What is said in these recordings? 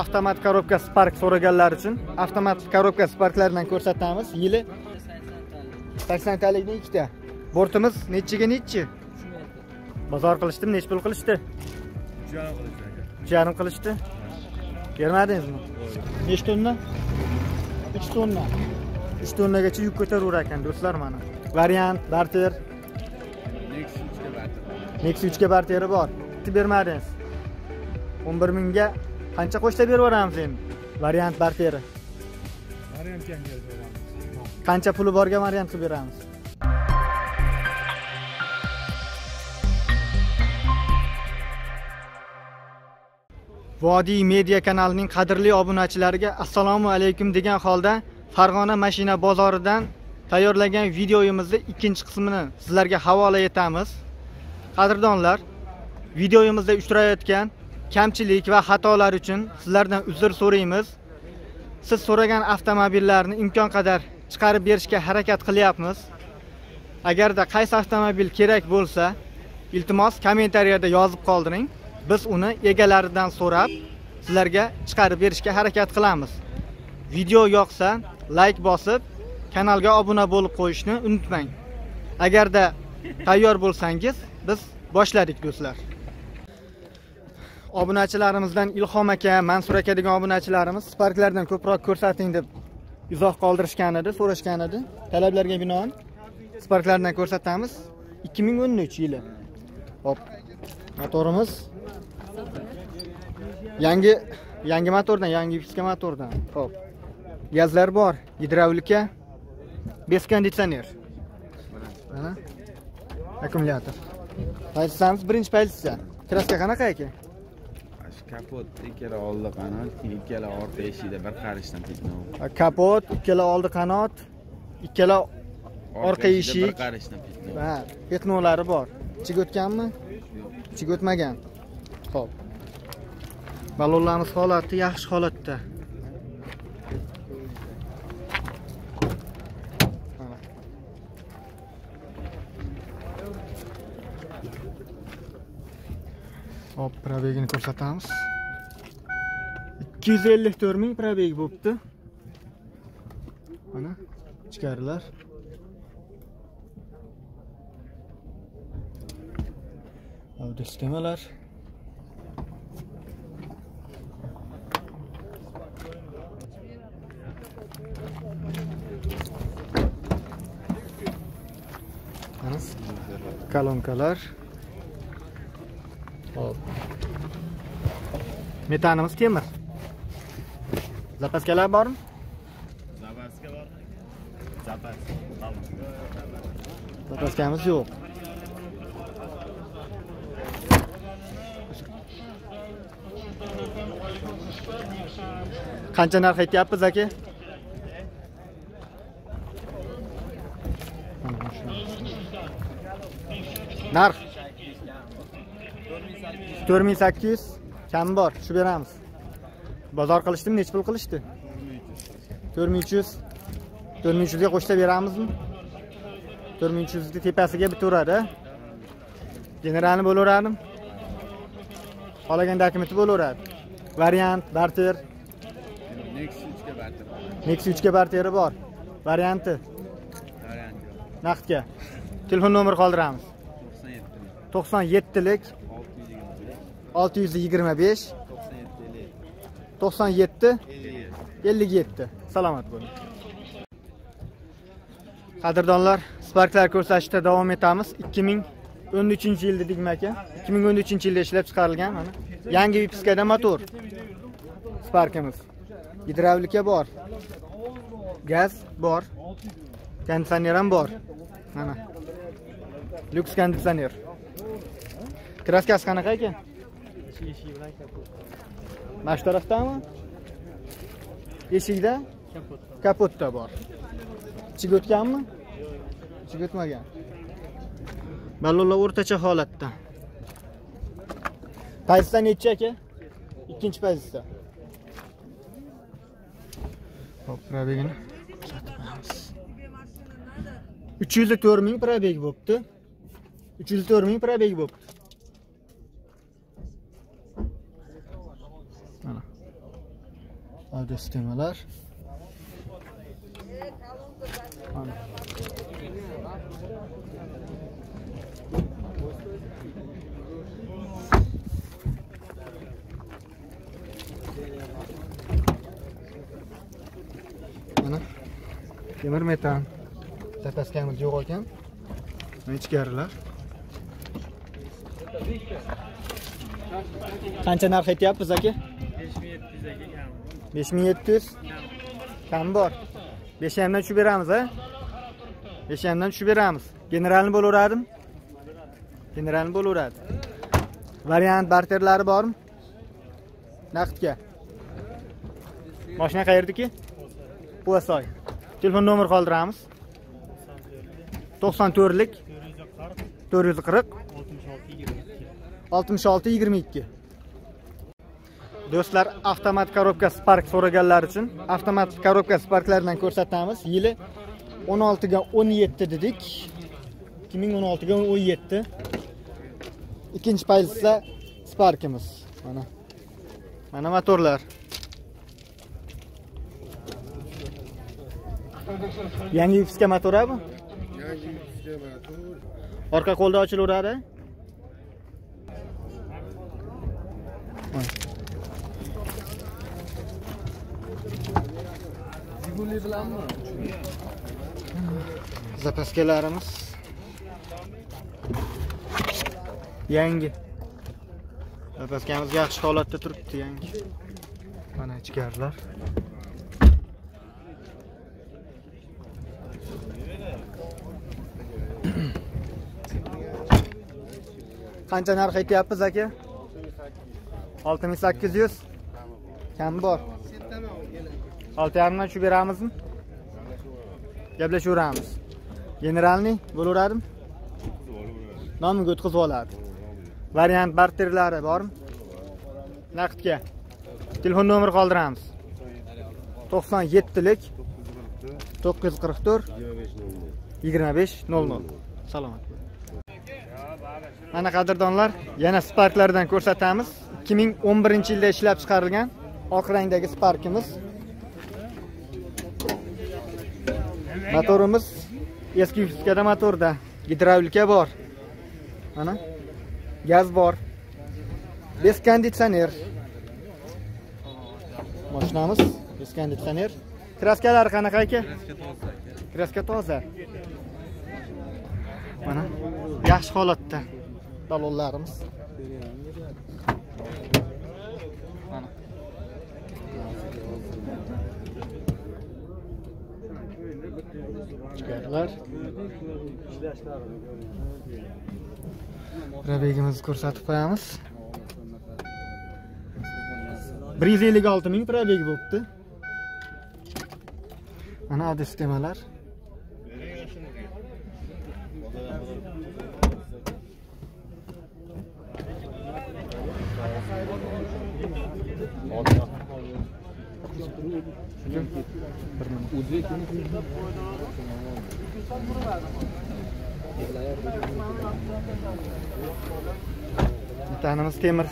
avtomat korobka spark so'raganlar uchun avtomat korobka sparklardan ko'rsatamiz. Yili saksontalikni ikkita. Bortimiz nechiga nechi? Bozor qilishdimi nechi pul qilishdi? Uch yarim qilishdi. Bermadingizmi? Nechi tonna? Uch tonna. Uch tonnagacha yuk ko'taraverar ekan do'stlar mana. Variant barter. Nexi uchga barteri bor. Bermadingiz. O'n bir mingga qancha qo'shsa berib yuboramiz endi? Variant barteri. Qancha puli borga variant qilib beramiz? Vodiy media kanalining qadrli obunachilariga assalomu alaykum degan holda farg'ona mashina bozoridan tayyorlagan videoyimizni ikkinchi qismini sizlarga havola etamiz. Qadrdonlar videoyimizda uchrayotgan kamchilik va xatolar uchun sizlardan uzr so'raymiz. Siz so'ragan avtomobillarni imkon qadar chiqarib berishga harakat qilyapmiz. Agarda qaysi avtomobil kerak bo'lsa iltimos kommentariyada yozib qoldiring. Biz uni egalaridan so'rab sizlarga chiqarib berishga harakat qilamiz. Video yoqsa layk bosib kanalga obuna bo'lib qo'yishni unutmang. Agarda tayyor bo'lsangiz biz boshladik do'stlar. Obunachilarimizdan ilhom aka mansur aka degan obunachilarimiz sparklardan ko'proq ko'rsating deb izoh qoldirishgan edi so'rashgan edi. Talablarga binoan sparklardan ko'rsatamiz. 2013 yili. Hop motorimiz yangi yangi motordan yangi viska motordan. Hop gazlar bor. Gidravlika bez konditsioner. Mana akkumulyator. Pozitsiyamiz birinchi pozitsiya. Kraska qanaqa ekan kapot ikkala oldi qanot ikkala orqa eshikda bir qarishdan petnov kapot ikkala oldi qanot ikkala orqa eshik bir qarishdan petnov ha petnolari bor. Ichiga o'tganmi? Ichiga o'tmagan. Ho'p ballonlarimiz holati yaxshi holatda hop probegini ko'rsatamiz ikki yuz ellik to'rt ming probeg bo'libdi mana ichkarilar. Audio sistemalar kolonkalar hop metanimiz temir zapaskalar bormi zapaska bor zapas zapaskamiz yo'q qancha narx aytyapmiz aka narx to'rt ming sakkiz yuz kami bor shu beramiz. Bozor qilishdimi nechi pul qilishdi? To'rt ming uch yuz. To'rt ming uch yuzga qo'shsa beramizmi? To'rt ming uch yuzni tepasiga bitaveradi generalni bo'laveradi. Qolagan dokumenti bo'laveradi. Variant barter. Nexi uchga barteri bor. Varianti. Naqdga. Telefon nomeri qoldiramiz. To'qson yettilik olti yuz yigirma olti yuz yigirma besh to'qson yetti to'qson yetti ellik ellik ellik yetti salomat bo'ling qadrdonlar sparklar ko'rsatishda davom etamiz ikki ming o'n uchinchi yil dedikmi aka ikki ming o'n uchinchi yilda ishlab chiqarilgan mana yangi vipiskada motor sparkimiz gidravlika bor. Gaz bor. Konditsioner ham bor. Mana lyuks konditsioner kraskasi qanaqa ekan mana shu tarafdami eshikda kapotda bor ichiga o'tganmi ichiga o'tmagan ballonlar o'rtacha holatda pozitsiya nechi aka ikkinchi pozitsiya hop probegini uch yuz to'rt ming probeg bo'libdi uch yuz to'rt ming probeg bo'libdi mana audio sistemalar Mana. temir metan. Zapaskamiz yo'q ekan. Ichkarilar. Qancha narx aytyapmiz aka? Besh ming yetti yuz kam bor. Besh yarimdan tushib beramiz a besh yarimdan tushib beramiz. Generalni bo'laveradimi generalni bo'laveradi variant barterlari bormi? Naqdga? Mashina qayerdaki Quvasoy. Telefon nomer qoldiramiz. 94lik 440 66 22. Do'stlar, avtomat korobka Spark so'raganlar uchun avtomat korobka Sparklardan ko'rsatamiz. Yili 16 ga 17 dedik. 2016 ga 17. Ikkinchi paytda Sparkimiz. Mana. Mana motorlar. Yangi yupska motori bu? Yangi sistema tur. Orqa qo'lda ochilaveradi. Jiguli bilanmi? Zapaskalarimiz yangi. Zapaskamiz yaxshi holatda turibdi yangi. Mana ichkarilar. Qancha narx aytyapmiz aka? 6800. Kam bor. Olti yarimdan tushib beramizmi? Gaplashaveramiz. Generalniy bo'laveradimi? Nomiga o'tkazib oladi. Variant barterlari bormi? Naqdga. Telefon nomeri qoldiramiz. 97lik 944 2500. Salomat. Mana qadrdonlar, yana Sparklardan ko'rsatamiz. 2011-yilda ishlab chiqarilgan oq rangdagi Sparkimiz. Motorimiz eski yuskada motorda, gidravlika bor. Mana gaz bor. Bez konditsioner. Mashinamiz bez konditsioner. Kraskalari qanaqa aka? Kraska toza. Mana yaxshi holatda balonlarimiz. Chiqarlar. Probegimizni ko'rsatib qo'yamiz. 156 ming probeg bo'libdi. Mana adres sistemalar. Bitanimiz temir.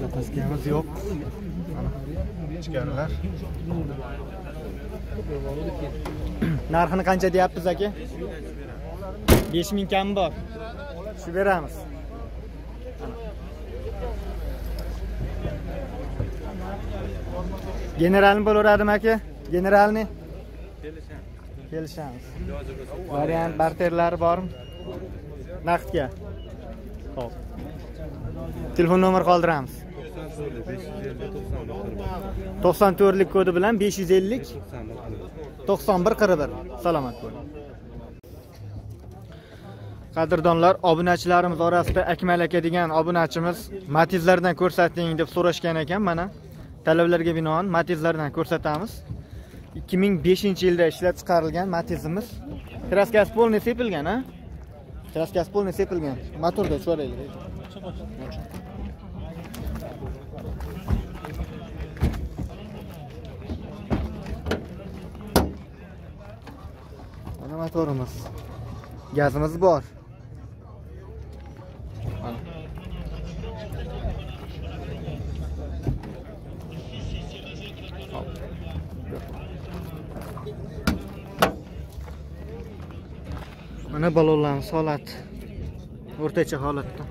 Zapaskamiz yo'q. Ichkarilar. Narxini qancha deyapsiz aka? 5000 kam bor. Shu beramiz. Generalni bo'laveradimi aka? Generalni? Kelishamiz. Variant barterlari bormi? Naqdga. Xo'p. Telefon nomer qoldiramiz. 94 lik kodi bilan 550 91 41. Salomat bo'ling. Qadrdonlar, obunachilarimiz orasida Akmal aka degan obunachimiz Matizlardan ko'rsating deb so'rashgan ekan, mana talablarga binoan Matizlardan ko'rsatamiz. 2005-yilda ishlab chiqarilgan Matizimiz. Kraskasi polniy sepilgan, a? Kraskasi polniy sepilgan. Motorda cho'raylik. Mana motorimiz. Gazimiz bor. Mana. Mana balonlarni soladi o'rtacha holatda.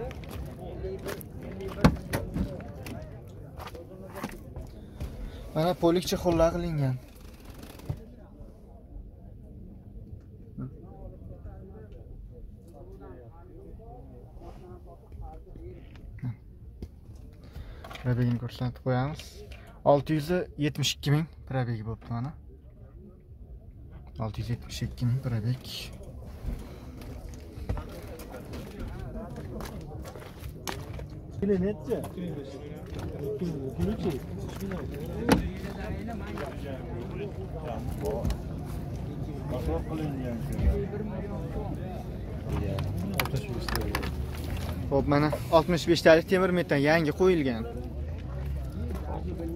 Mana polikcha xullar qilingan. Probegini ko'rsatib qo'yamiz. Olti yuz yetmish ikki ming probegi bo'libdi mana. Olti yuz yetmish ikki ming probeg. Xo'p, mana 65 talik temir metan yangi qo'yilgan.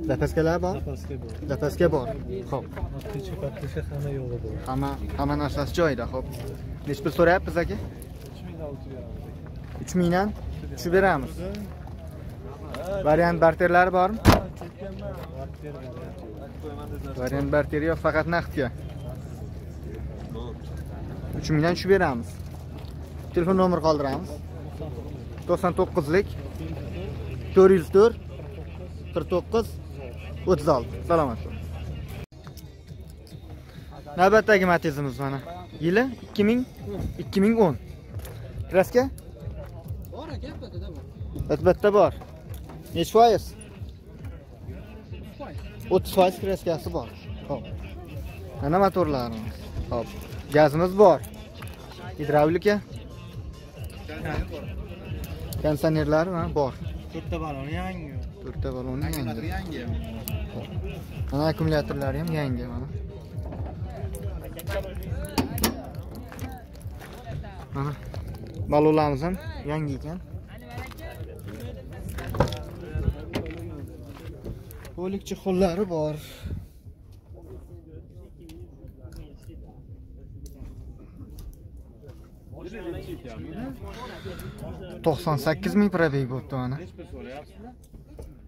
Zapaskalar bor? Zapaska bor. Zapaska bor. Xo'p, Patlicha, patlicha hamma yo'g'i bor. hamma hamma narsasi joyida, xo'p. Necha pul so'rayapmiz aka? 3600 beramiz. 3000 dan tushib beramiz. Variant barterlari bormi? Variant barteri yo'q, faqat naqdga. uch mingdan tushib beramiz. Telefon nomeri qoldiramiz. 99lik 404 49 36. Salomat bo'ling. Navbatdagi Matizimiz mana. Yili 2000 2010. ikki ming o'n kraska. Albatta bor. Necha foiz? 30 foiz kraskasi bor. Xo'p. Mana motorlarimiz. Xo'p. Gazimiz bor. Gidravlika. Konditsionerlar bor. To'rtta balon yangi. To'rtta baloni yangi. yangi Mana akkumulyatorlari ham yangi mana. Mana balonlarimiz ham yangi ekan. Bo'likchi xollari bor. to'qson sakkiz ming probeg bo'libdi mana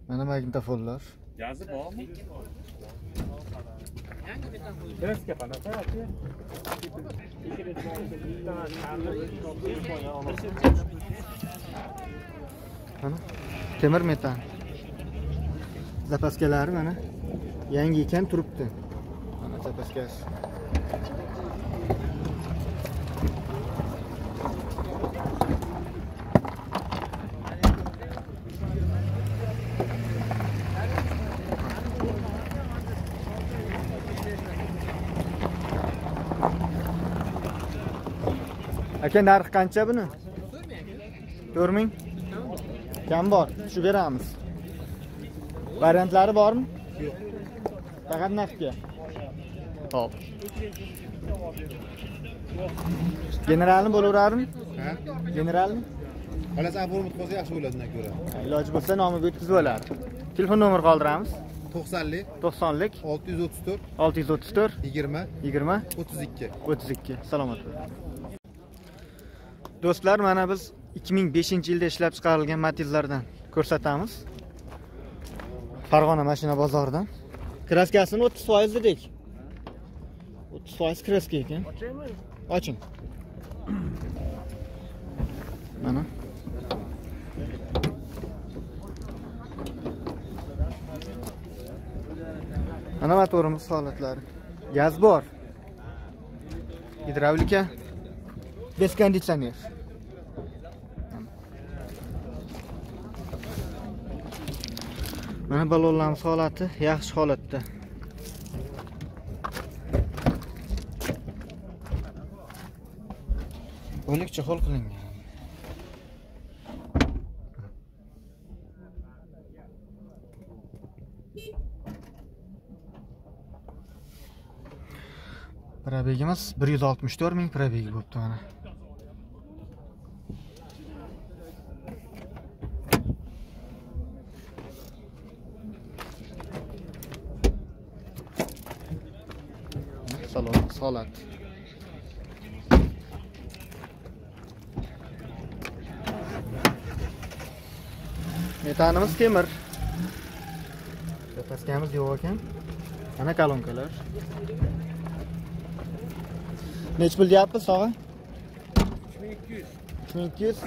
mana magnitofonlar gazi bormi mana temir metan. Zapaskalari mana. Yangi ekan turibdi. Mana zapaskasi. Aka narxi qancha buni? To'rt ming kam bor tushib beramiz. Variantlari bormi? Yo'q. Faqat naqdga. Ho'p. Generalni bo'laveradimi? Ha? generalni? Qolasan format qolsa yaxshi bo'ladi undan ko'ra. iloji bo'lsa nomiga o'tkazib oladi telefon nomer qoldiramiz. 90lik 90lik 634 634 20 20 32. 32 salomat bo'ling do'stlar mana biz 2005 yilda ishlab chiqarilgan matizlardan ko'rsatamiz. Farg'ona mashina bozoridan. Kraskasini 30 foiz dedik. 30 foiz kraska ekan. Oching. Mana. Mana motorimiz holatlari. Gaz bor. Gidravlika. Без konditsioner. Mana balonlarimiz holati yaxshi holatda. O'likcha ho'l qilingan. Probegimiz bir yuz oltmish to'rt ming probegi bo'libdi mana. Salon holat metanimiz temir. Zapaskamiz yo'q ekan. Mana kolonkalar. Nechi pul deyapmiz tog'a uch ming ikki yuz.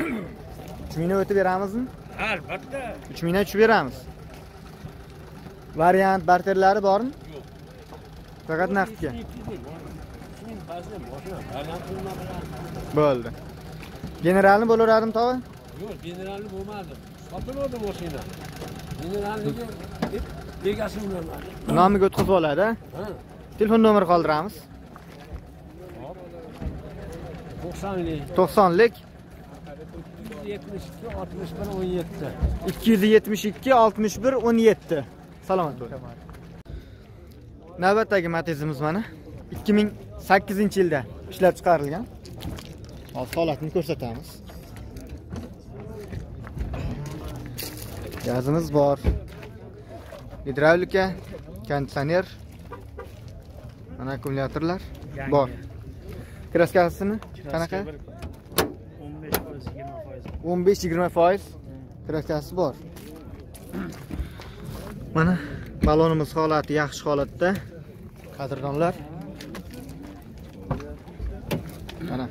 Uch mingni o'tib beramizmi? Albatta. Uch mingdan tushib beramiz. Variant barterlari bormi faqat naqdga bo'ldi. Generalni bo'laveradimi tog'a? Yo'q generalni bo'lmadi sotiladi mashina generalniki egasi ulamadi nomiga o'tkazib oladi telefon nomeri qoldiramiz. To'qsonlik. To'qsonlik. yetmish ikki oltmish bir o'n yetti. ikki yuz yetmish ikki oltmish bir o'n yetti. Salomat bo'ling navbatdagi matizimiz mana. ikki ming sakkizinchi yilda ishlab chiqarilgan. Hozir holatini ko'rsatamiz. Gazimiz bor. Gidravlika konditsioner mana akkumulyatorlar bor. Kraskasini qanaqa? o'n besh yigirma foiz. kraskasi bor. Mana balonimiz holati yaxshi holatda. Qadrdonlar mana.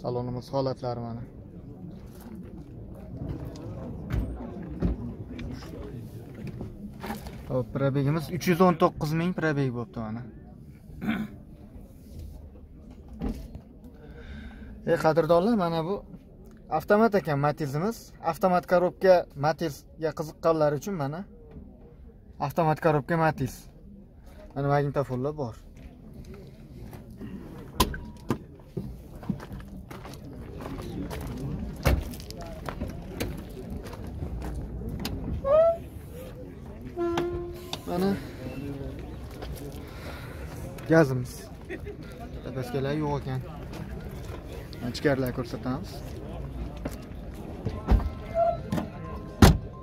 Salonimiz holatlari mana. Hop, probegimiz 319 ming probeg bo'libdi mana. E qadrdonlar, mana bu avtomat ekan Matizimiz. Avtomat korobka Matizga qiziqqanlar uchun mana avtomat korobka Matiz. Mana magnitofonlar bor. Mana gazimiz. tapaskalar yo'q ekan. Ichkarilar ko'rsatamiz.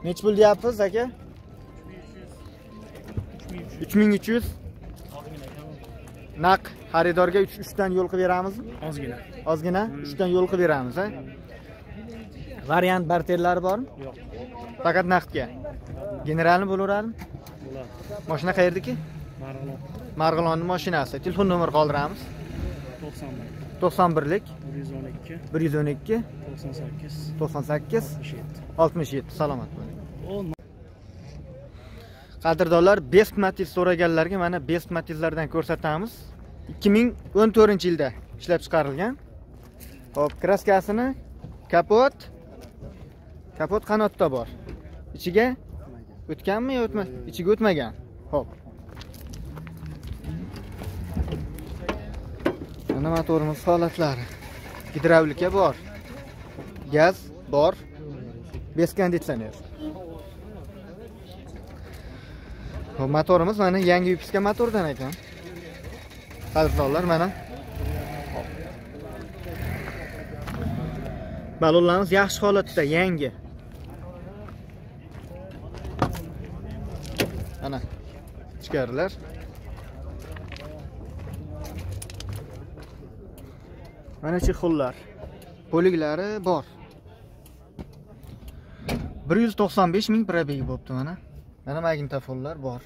Nech pul deyapsiz aka? 3300 naq xaridorga 3 dan yo'l qilib beramizmi? ozgina Ozgina 3 dan yo'l qilib beramiz, ha? Variant barterlari bormi? yo'q Faqat naqdga. Generalni bo'laveradimi? Mashina qayerdaki? marg'ilon Marg'ilonning mashinasi. Telefon nomeri qoldiramiz. to'qson 91lik bir bir yuz o'n ikki 112 to'qson sakkiz 98 oltmish yetti 67 salomat bo'ling. Qadrdonlar Best Matiz so'raganlarga mana Best Matizlardan ko'rsatamiz. 2014-yilda ishlab chiqarilgan. Hop, kraskasini kapot kapot qanotda bor. Ichiga o'tganmi yo o'tma? Ichiga o'tmagan. Hop. Mana motorimiz holatlari. Gidravlika bor. Gaz bor. Bez konditsioner. Hop, motorimiz mana yangi vipiska motordan ekan. Qadrdonlar mana. Balonlarimiz yaxshi holatda, yangi. Ana. Ichkarilar. Mana chexullar Bo'liklari bor. 195 ming probegi bo'pti mana. Mana magnitofonlar bor.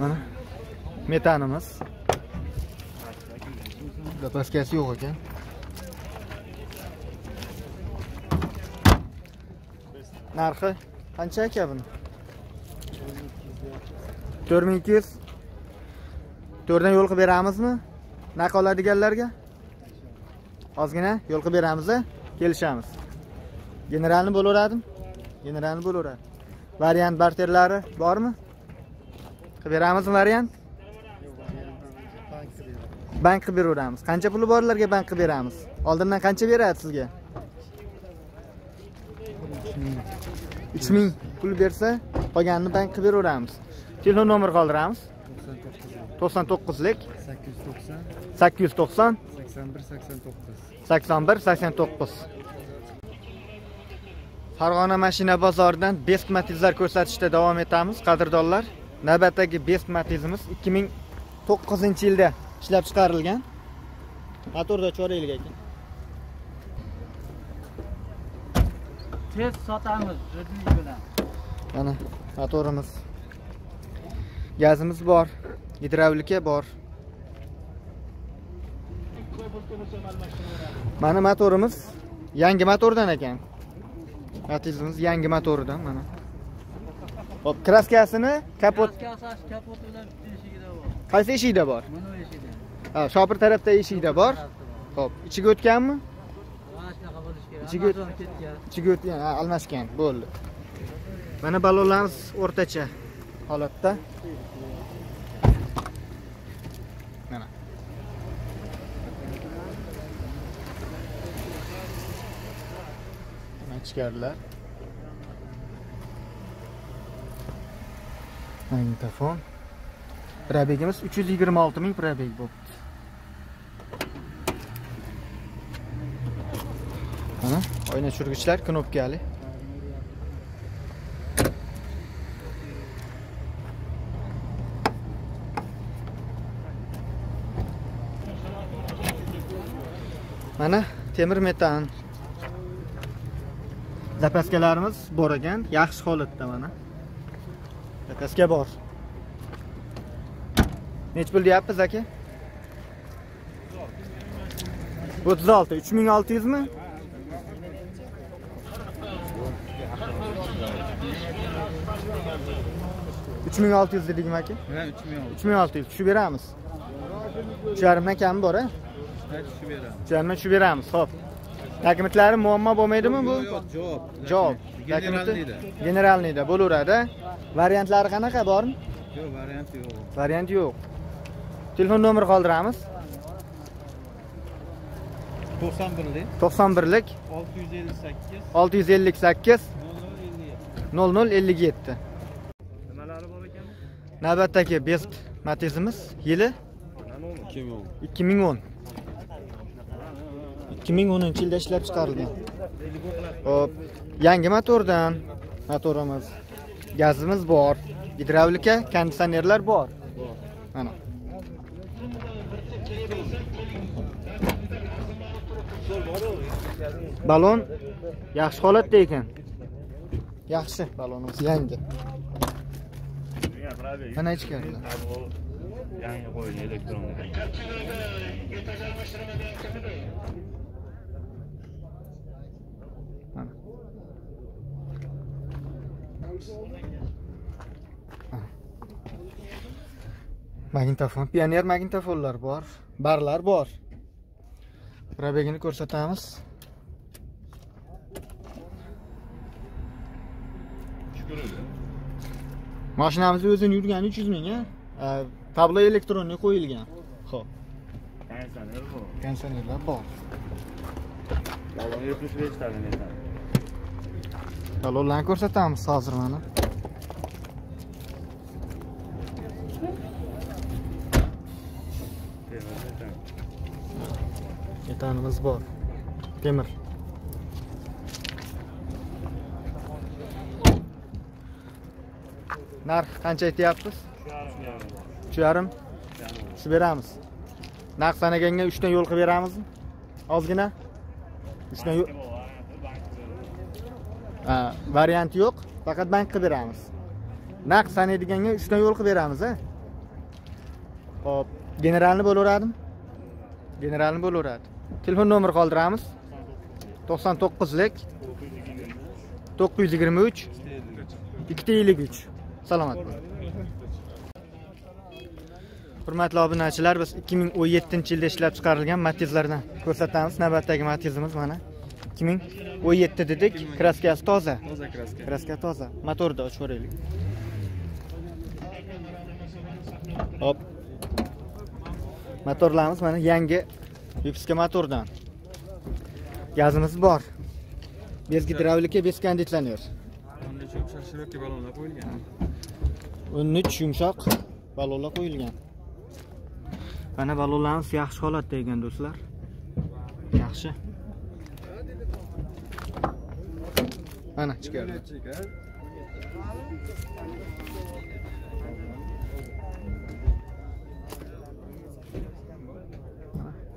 Mana metanimiz. Zapaskasi yo'q ekan. Narxi qancha aka buni? 4200. to'rtdan yo'l qilib beramizmi? Naqa oladiganlarga? Ozgina yo'l qilib beramiz, kelishamiz. Generalni bo'laveradimi? Generalni bo'laveradi. Variant barterlari bormi? Qilib beramizmi variant? Bank qilib beraveramiz. Qancha puli borlarga bank qilib beramiz? Oldindan qancha beradi sizga? 3000 pul bersa, qolganini bank qilib beraveramiz. Telefon nomer qoldiramiz. 99lik 890 890 81 89 81 89. Farg'ona mashina bozoridan Best Matizlar ko'rsatishda davom etamiz, qadrdonlar. navbatdagi best matizimiz 2009 yilda ishlab chiqarilgan motorda cho'raylik ekan Tez sotamiz zudlik bilan. mana motorimiz. Gazimiz bor gidravlika bor. Mana motorimiz yangi motordan ekan. Matizimiz yangi motoridan mana. Hop kraskasini kapot kapot bilan bitta eshigida bor. qaysi eshikda bor? Mana bu eshikda. ha shopir tarafda eshikda bor. Hop ichiga o'tganmi Mana shunaqa bo'lishi kerak. Ichiga- o'tgan almashgan bo'ldi. Mana ballonlarimiz o'rtacha holatda. Mana. Mana ichkarilar. Magnitofon. Probegimiz uch yuz yigirma olti ming probeg bo'libdi mana knopkali. Mana temir metan. Zapaskalarimiz bor ekan yaxshi holatda mana. Zapaska bor. Nech pul deyapsiz aka? 36, 3600 mi ming olti yuzmi uch ming olti yuz dedikmi aka Ha, 3000 oldi. uch ming olti yuz. Tushib beramiz. Uch yarimdan kami bor a tushib beramiz. uch yarimdan tushib beramiz ho'p. Dokumentlari muammo bo'lmaydimi bu? Yo'q, javob. javob. Generalniyda. generalniyda bo'laveradi. Variantlari qanaqa bormi? Yo'q, variant yo'q. variant yo'q. Telefon nomeri qoldiramiz. 91 to'qson birlik. 658 olti yuz ellik sakkiz. 0057. nol nol ellik yetti? Navbatdagi best matizimiz yili 2010. ikki ming o'n. Ikki ming o'ninchi yilda ishlab chiqarilgan hop yangi motordan motorimiz gazimiz bor gidravlika konditsionerlar bor. Mana. Balon yaxshi holatda ekan. Yaxshi balonimiz yangi mana ichkarida yangi qo'yilgan elektron Mana. magnitofon. Pioner magnitofonlar bor. Barlar bor. Probegini ko'rsatamiz mashinamiz o'zini yurgani uch yuz ming a? Tablo elektronniy qo'yilgan. Ho'p konditsioner bu konditsionerlar bor. Yetmish balonlarni ko'rsatamiz hozir mana. Metanimiz bor. Temir narx qancha aytyapsiz uch yarim. Shu beramiz. Naqd sanaganga uchdan yo'l qilib beramizmi? Ozgina? Uchdan yo'l Ha, yo'q faqat bank qilib beramiz. Naqd sanaydiganga uchdan yo'l qilib beramiz a hop generalni bo'laveradimi generalni bo'laveradi telefon nomeri qoldiramiz. To'qson to'qqizlik. To'qqiz yuz yigirma uch. Ikkita ellik uch. Salomat bo'ling hurmatli obunachilar biz ikki ming o'n yettinchi yilda ishlab chiqarilgan matizlardan ko'rsatamiz. Navbatdagi matizimiz mana ikki ming o'n yetti dedik. Kraskasi toza. Toza kraska. kraska toza. Motorni ochib ko'raylik hop. Motorlarimiz mana yangi vypska motordan. Gazimiz bor. Bez gidravlika bez konditsioner necha yumshoq shirakka ballonlar qo'yilgan. O'n uch yumshoq ballonlar qo'yilgan. Mana ballonlarimiz yaxshi holatda ekan do'stlar. Yaxshi. Mana ichkarida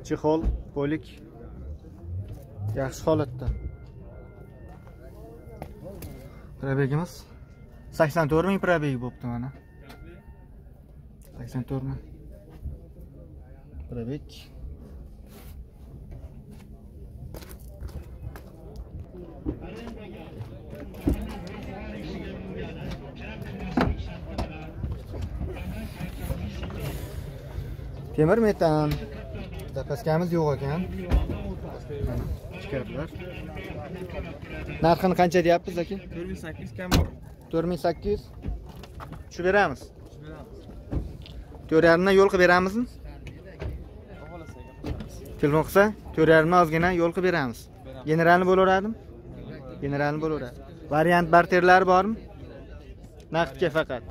chexol polik yaxshi holatda. Probegimiz sakson to'rt ming probegi bo'libdi mana sakson to'rt ming probeg temir metan. Zapaskamiz yo'q ekan. Ichkarilar narxini qancha deyapmiz aka to'rt ming sakkiz kam bor. To'rt ming sakkiz yuz tushib beramiz. To'rt yarimdan yo'l qilib beramizmi? Telefon qilsa to'rt yarimdan ozgina yo'l qilib beramiz. Generalni bo'laveradimi generalni bo'laveradi variant barterlari bormi? Naqdga faqat.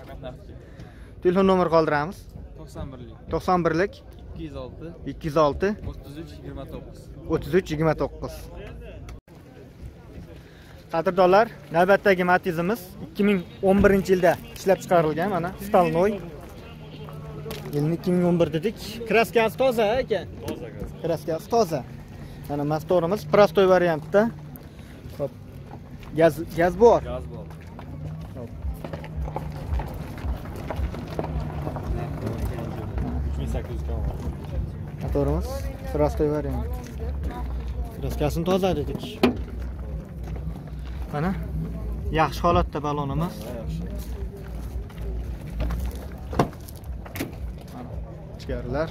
Telefon nomer qoldiramiz. To'qson birlik. To'qson birlik. Ikki yuz olti. Ikki yuz olti. O'ttiz uch yigirma to'qqiz o'ttiz uch yigirma to'qqiz. Qadrdonlar navbatdagi matizimiz ikki ming o'n birinchi yilda ishlab chiqarilgan mana stolnoy yilni ikki ming o'n bir dedik. Kraskasi toza aka. Kraskasi toza. Mana motorimiz prostoy variantda. Hop. gaz gaz bor. Gaz bor. Motorimiz prostoy variant kraskasini toza dedik mana yaxshi holatda balonimiz ichkarilar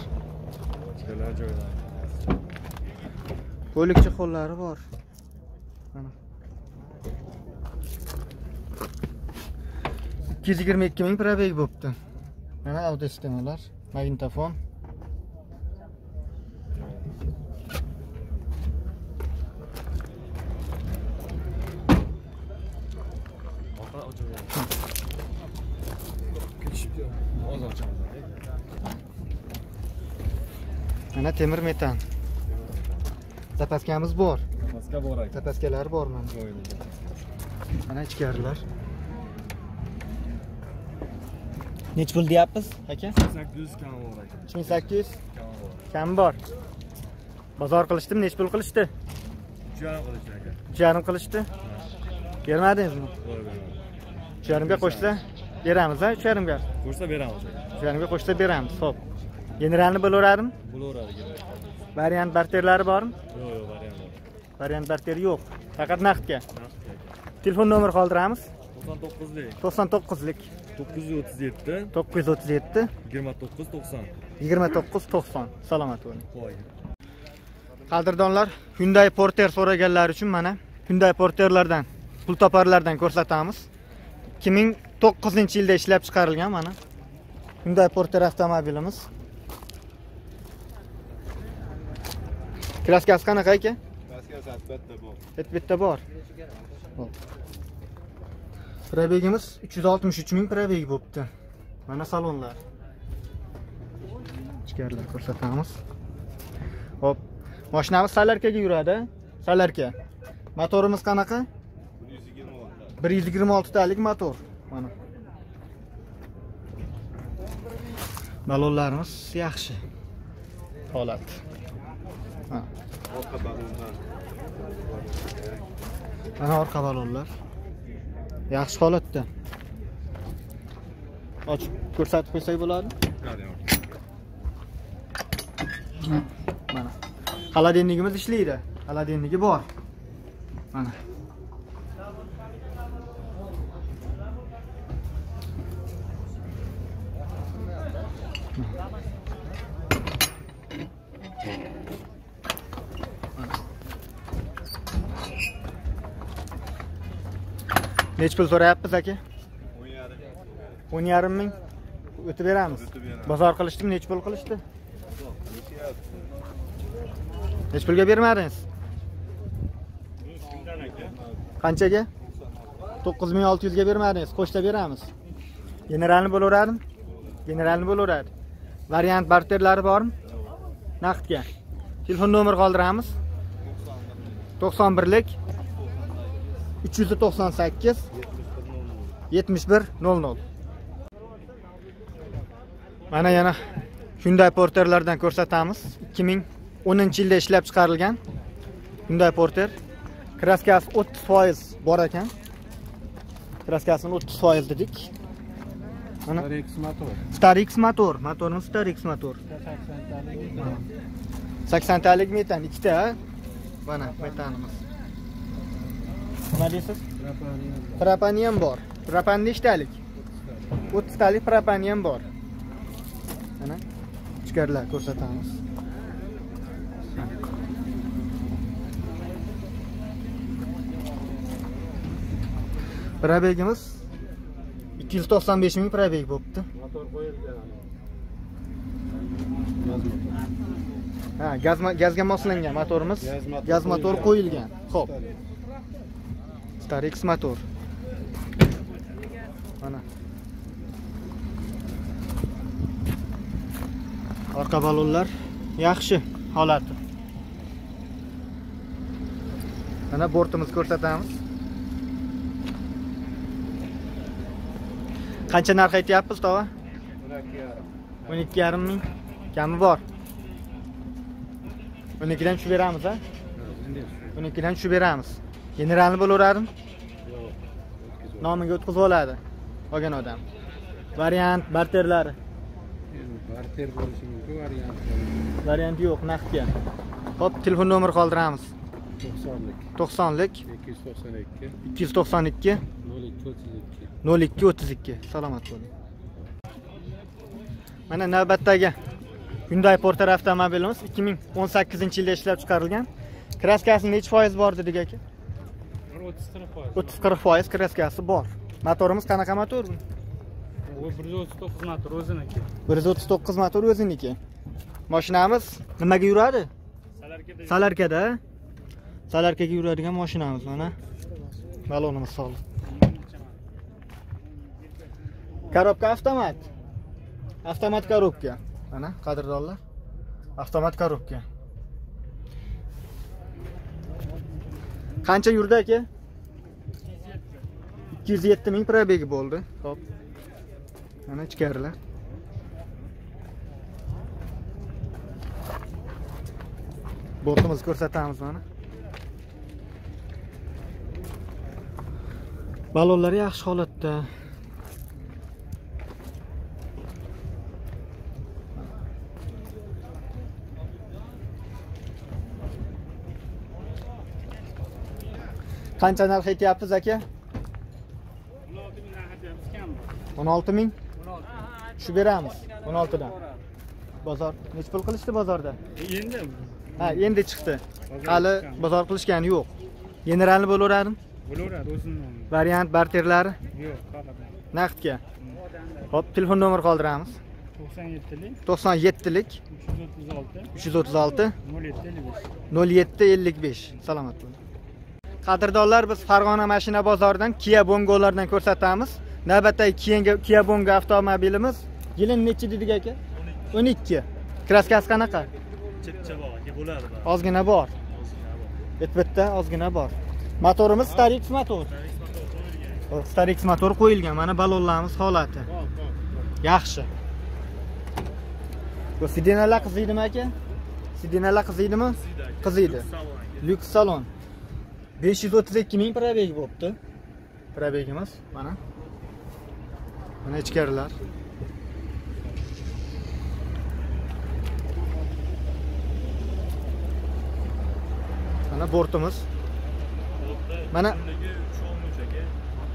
ichkarilar joyida Polikchi qo'llari bor. Mana. 222 ming probeg bo'libdi. Mana audio sistemalar, magnitofon. orqa joyida kulishibdi oz ochamiz Mana temir metan. Zapaskamiz bor. maska bor aka Zapaskalari bor mana. Mana ichkarilar. Nech pul deyapmiz, aka? sakkiz yuz kam bor aka 3800 kam bor kam bor. Bozor qilishdimi, nech pul qilishdi? uch yarim qilish aka Uch yarim qilishdi. Bermadingizmi? Bor, bor. Uch yarimga qo'shsa beramiz, a? Uch yarimga. ko'rsa beramiz aka Uch yarimga qo'shsa beramiz. Xo'p. Generalni bo'laveradimi? bo'laveradi Variant barterlari bormi? yo'q yo'q variant bor Variant barter yo'q. Faqat naqdga. Telefon nomer qoldiramiz. to'qson to'qqizlik 99lik to'qqiz yuz o'ttiz yetti 937 yigirma to'qqiz to'qson 29 90. Salomat bo'ling. Qadrdonlar, Hyundai Porter so'raganlar uchun mana Hyundai Porterlardan, pul toparlardan ko'rsatamiz. 2009-yilda ishlab chiqarilgan mana. Hyundai Porter avtomobilimiz. Kraskasi qanaqa aka? Kraskasi albatta bor. bitta bor. Probegimiz 363 ming probeg bo'libdi. Mana salonlar. Ichkarilar ko'rsatamiz. Hop. Mashinamiz salarkaga yuradi. Salarka. Motorimiz qanaqa? 126 talik motor. Mana. Balonlarimiz yaxshi. Holat. Ha. Orqa balonlar. Mana orqa balonlar. Yaxshi holatda. Ochib ko'rsatib qo'ysak bo'ladi? Mana. Xolodilnigimiz ishlaydi. Xolodilnigi bor. Mana. Nech pul so'rayapmiz aka? 10.5 ming o'tib beramiz. Bozor qilishdimi, nech pul qilishdi? Nech pulga bermadingiz? Qanchaga? 9600 ga bermadingiz, qo'shta beramiz. Generalni bo'laveradimi? Generalni bo'laveradi. Variant barterlari bormi? Naqdga. Telefon nomer qoldiramiz. 91lik 398 71 00. Mana yana Hyundai Porterlardan ko'rsatamiz. 2000 10 yilda ishlab chiqarilgan Hyundai Porter. Kraskasi 30% bor ekan. Kraskasini 30% dedik. Mana Rex motor. Starix motor, motorimiz Starix motor. 80 talik metan ikkita. ha? Mana metanimiz. Nima deysiz? Propani ham bor. Propan nechtalik? 30 talik propani ham bor. Mana ichkarilar ko'rsatamiz. Probegimiz 295 ming probeg bo'libdi. Motor qo'yilgan. Ha, gaz gazga moslangan motorimiz. Gaz motor Gaz motor qo'yilgan. Xo'p. Starix motor. Mana. Orqa balonlar yaxshi holati. Mana bortimizni ko'rsatamiz. Qancha narx aytyapmiz, tova? 12,5 ming. Kami bor. 12 dan tushib beramiz, ha? 12 dan tushib beramiz. Generalni bo'laveradimi? Nomiga o'tkazib oladi. Olgan odam. Variant barterlari. Barter bo'lishi mumkin variant. Variant yo'q, naqdga. Hop, telefon nomer qoldiramiz. 90lik. 90lik 292 292 0232. 0232. Salomat bo'ling. Mana navbatdagi Hyundai Porter avtomobilimiz 2018-yilda ishlab chiqarilgan. Kraskasi necha foiz bor dedik aka? 30-40 foiz kraskasi bor. Motorimiz qanaqa motor bu? bir yuz o'ttiz to'qqiz motor o'ziniki 139 motor o'ziniki. Mashinamiz nimaga yuradi? salarkada Salarkada. Salarkaga yuradigan mashinamiz mana. Balonimiz sol. Korobka avtomat. Avtomat korobka. Mana qadrdonlar. Avtomat korobka. Qancha yurdi aka? 207 ming probegi bo'ldi. Xo'p. Mana ichkarilar. Bortimizni ko'rsatamiz mana. Balonlar yaxshi holatda. Qancha narx aytyapsiz aka? 16 ming? Tushib beramiz 16 dan. Bozor necha pul qilishdi bozorda? endi Ha, endi chiqdi. Hali bozor qilishgani yo'q. Generalni bo'laveradimi? bo'laveradi o'zini nomi Variant barterlari yo'q faqat naqdga. Hop, telefon nomer qoldiramiz. to'qson yettilik 97lik uch yuz o'ttiz olti 336 nol yetti ellik besh 0755. Salomat bo'ling. Qadrdonlar, biz Farg'ona mashina bozoridan Kia Bongo'lardan ko'rsatamiz. Navbatdagi Kia Kia Bongo avtomobilimiz yili nechi dedik aka? 12. Kraskasi qanaqa? chipcha bor aka bo'ladi Ozgina bor. Bitta ozgina bor. Motorimiz Starix motor. Starix motor qo'yilgan. Mana balonlarimiz holati. Yaxshi. Bu sidinalar qiziydimi aka? Sidinalar qiziydimi? Qiziydi. Lyuks salon. 532 ming probeg bo'libdi. Probegimiz mana. Mana ichkarilar. Mana bortimiz. Mana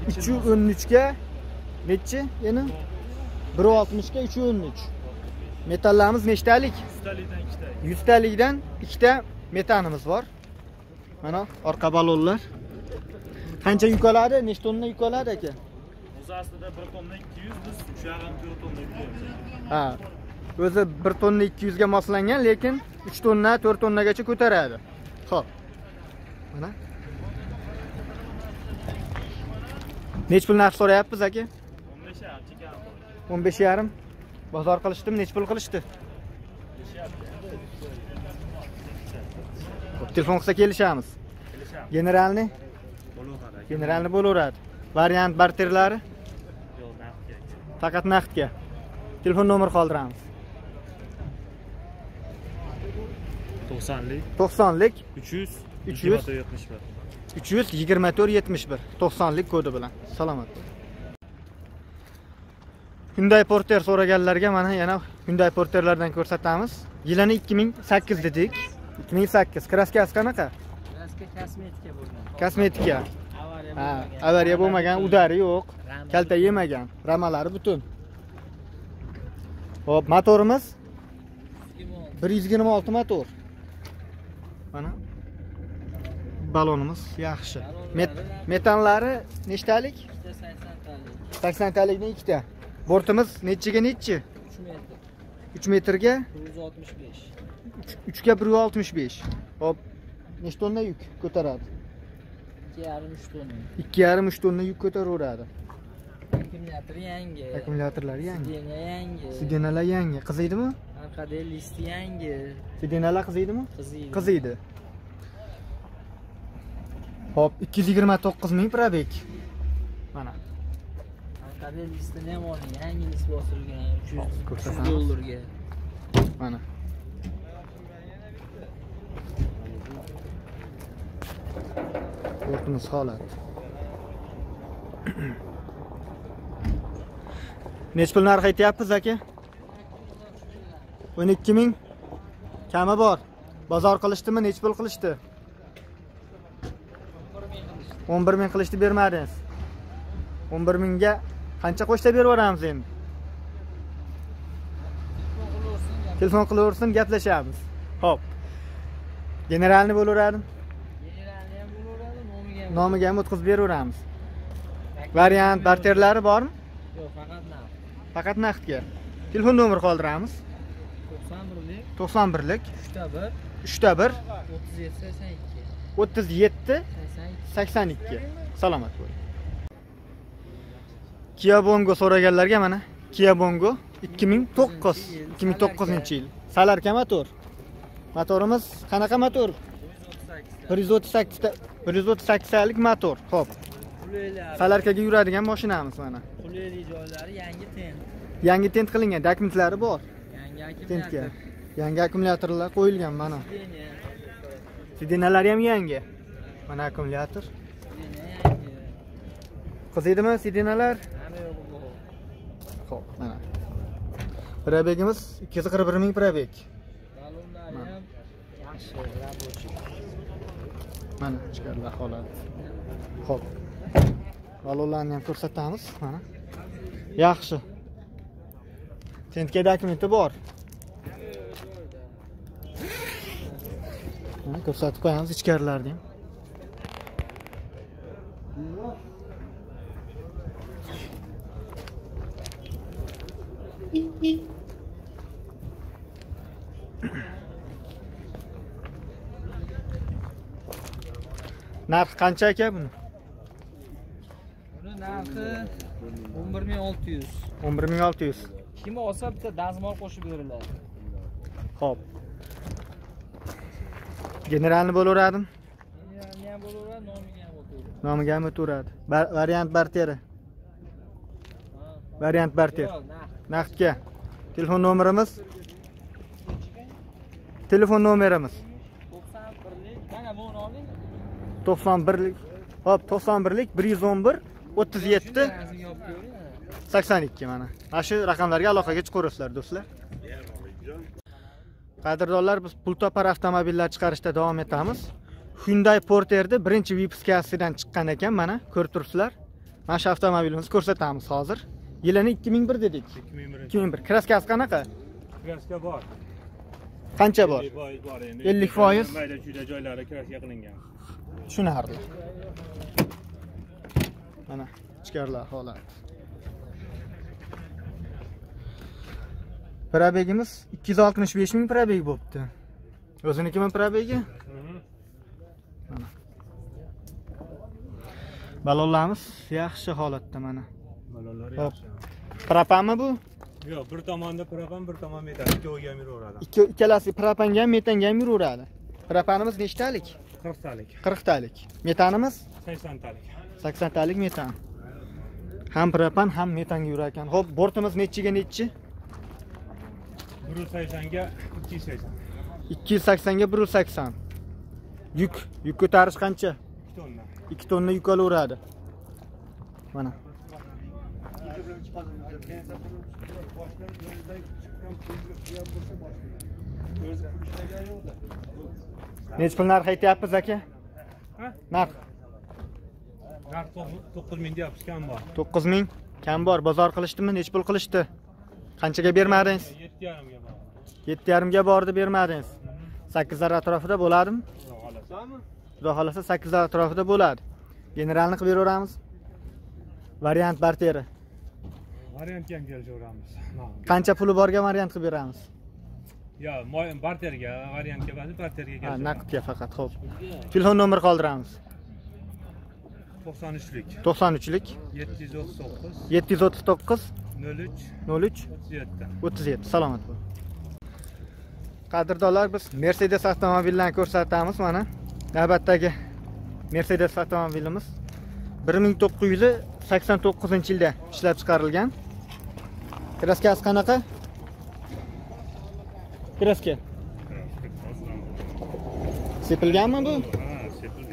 313 ga nechi? Yana 160 ga 313. Metallarimiz nechtalik? ustalikdan ikkita 100 talikdan ikkita metanimiz bor. Mana orqa balonlar. Qancha yuk oladi? Nechta tonna yuk oladi aka? O'zi aslida bir tonna ikki yuz biz uch yarim to'rt tonna Ha. O'zi 1 tonna 200 ga moslangan, lekin 3 tonna 4 tonnagacha ko'taradi. Xo'p. Mana. Nech pul narx so'rayapmiz aka? o'n besh yarim chekamiz 15 yarim. Bozor qilishdimi? Nech pul qilishdi? Telefon qilsa kelishamiz. Generalni? bo'laveradi aka Generalni bo'laveradi. Variant barterlari faqat naqdga. Telefon nomer qoldiramiz. to'qsonlik 90lik uch yuz 300. yetmish bir 324 71 90lik kodi bilan salomat bo'ling. Hyundai Porter so'raganlarga mana yana Hyundai Porterlardan ko'rsatamiz. Yilini 2008 dedik. 2008. Kraskasi qanaqa? Kraska kosmetika bo'lgan. Kosmetika. Ha, avariya bo'lmagan, udari yo'q, kalta yemagan, ramalari butun. Hop, motorimiz 126 motor. Mana balonimiz yaxshi. Met- metanlari nechtalik? Ikkita 80 talik. 80 talikdan ikkita. Bortimiz nechiga nechi? 3 metr. 3 metrga 165. 3 ga 165. Hop, nechta tonna yuk ko'taradi? 2,5 tonna. 2,5 tonna yuk ko'taraveradi. Akkumulyator yangi. Akkumulyatorlari yangi. Sideniya yangi. Sidenalar yangi. Qiziydimi? Orqada listi yangi. Sidenalar qiziydimi? Qiziydi. Qiziydi. Hop, 229 ming probek. Mana. Orqada listini ham oling. Yangi list bosilgan. 300 Hop, 300 ko'rsatamiz. dollarga. Mana. Bortimiz holat. Nech pul narx aytyapmiz aka? 12 ming. Kami bor. Bozor qilishdimi? Nech pul qilishdi? 11 ming qilishdi bermadingiz. 11 mingga qancha qo'shsa berib yuboramiz endi? Telefon qilaversin, gaplashamiz. Xo'p. Generalni bo'laveradi. Nomiga ham. O'tkazib beraveramiz. Variant barterlari bormi? Yo'q, faqat naqd. Faqat naqdga. Telefon nomeri qoldiramiz. 91lik 91lik 3 ta 1 3 ta 1 37 82. 37 82. 82. Salomat bo'ling. Kia Bongo so'raganlarga mana Kia Bongo 2009 2009 yil. Salarka motor. Motorimiz qanaqa motor? 138 ta 138 talik motor. Xo'p. Qulaylar. Salarkaga yuradigan mashinamiz mana. Qulaylik joylari yangi tent. Yangi tent qilingan, dokumentlari bor. Yangi Tentga. Yangi akkumulyatorlar qo'yilgan mana. Sidenalari ham yangi. Mana akkumulyator. Qiziydimi sidenalar? Hamma yo'g'i bor. Xo'p, mana. Probegimiz 241 ming probeg. Balonlari ham yaxshi. Mana ichkarida holat. Xo'p. Balonlarni ham ko'rsatamiz, mana. Yaxshi. Tentga dokumenti bor. Mana ko'rsatib qo'yamiz ichkarilarni ham. Narx qancha aka buni? Buni narxi 11600. 11600. Kim olsa bitta dazmol qo'shib beriladi. Xo'p. Generalni bo'laveradim. Generalni ham bo'laveradi, nomiga ham o'taveradi. Nomiga ham o'taveradi. Variant barteri. Variant barter. Naqdga. Telefon nomerimiz. Telefon nomerimiz 91lik. Mana buni oling. 91lik. Hop, 91lik 111 37 Razini yopib ko'ring. 82 mana. Mana shu raqamlarga aloqaga chiqaverasizlar do'stlar. Qadrdonlar biz pul topar avtomobillar chiqarishda davom etamiz. Hyundai Porterni birinchi vipiskasidan chiqqan ekan, mana ko'rib turibsizlar. Mana shu avtomobilimizni ko'rsatamiz hozir. Yilini 2001 dedik. 2001 2001. Kraskasi qanaqa? kraska bor Qancha bor? 50 foiz bor endi 50 foiz? mayda chuyda joylari kraska qilingan Tushunarli. Mana ichkarilar holat. Probegimiz 265 ming probeg bo'libdi. O'zinikimi probegi? Mana. Balonlarimiz yaxshi holatda mana. balonlar yaxshi Propanmi bu? yo'q bir tomonda propan bir tomon metan ikkoviga ham yuraveradi Ikki ikkalasi propanga ham, metanga ham yuraveradi. Propanimiz nechtalik? 40 talik 40 talik. Metanimiz 80 talik 80 talik metan. Ham propan, ham metanga yurar ekan. Xo'p, bortimiz nechiga nechi? 180 ga 280 280 ga 180. Yuk, yuk ko'tarish qancha? 2 tonna yuk olaveradi. Mana. Necha pul narx aytyapmiz aka? Narx narx to'qqiz ming deyapmiz kam bor 9000 kam bor. Bozor qilishdimi? Necha pul qilishdi? Qanchaga bermadingiz? yetti yarimga bor 7.5 ga bordi, bermadingiz. 8 lar atrofida bo'ladimi? Xudo xolasa 8 lar atrofida bo'ladi. Generalni qilib beraveramiz. Variant barteri. variantga ham kelishaveramiz Qancha puli borga variant qilib beramiz? Yo barterga variantga emas barterga Ha, naqdga faqat, xo'p. Telefon nomer qoldiramiz. to'qson uchlik 93lik yetti yuz o'ttiz to'qqiz 739 nol uch 03 o'ttiz yetti 37 salomat bo'ling. Qadrdonlar, biz Mercedes avtomobillarini ko'rsatamiz mana. Navbatdagi Mercedes avtomobilimiz 1989-yilda ishlab chiqarilgan. Kraskasi qanaqa? Kraska. Sepilganmi bu?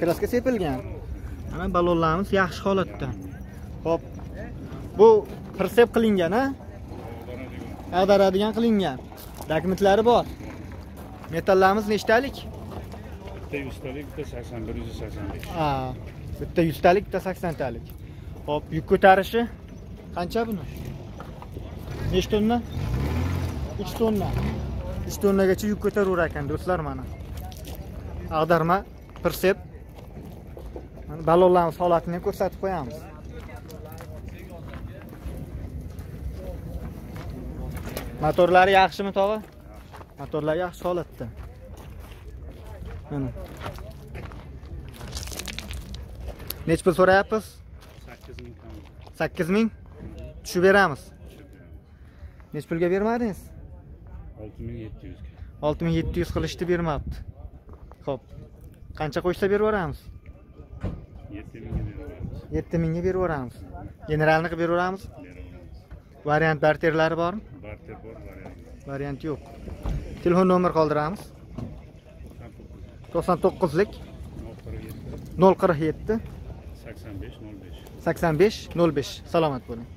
Kraska sepilgan. Mana balonlarimiz yaxshi holatda. Xo'p. Bu prinsep qilingan, ha? ag'daradigan qilingan dokumentlari bor metallarimiz nechtalik bitta yuztalik bitta sakson bir yuz sakson besh ha bitta yuztalik bitta saksontalik hop yuk ko'tarishi qancha buni nechi tonna uch tonna uch tonnagacha yuk ko'taraverar ekan do'stlar mana. Ag'darma Mana ballonlarimiz holatini ham ko'rsatib qo'yamiz. Motorlari yaxshimi tog'a? Motorlar yaxshi holatda. Mana. Nechi pul so'rayapmiz? Sakkiz ming sakkiz ming? Tushib beramiz. Nechi pulga bermadingiz olti ming yetti yuzga olti ming yetti yuz qilishdi bermabdi. Ho'p. Qancha qo'shsa berib yuboramiz? Yetti mingga beraveramiz yetti mingga berib yuboramiz. Generalni qilib berib yuboramiz? Variant barterlari bormi? Barter bor variant variant yo'q. Telefon nomer qoldiramiz. To'qson to'qqizlik. Nol qirq yetti nol qirq yetti sakson besh nol besh. Sakson besh nol besh. Salomat bo'ling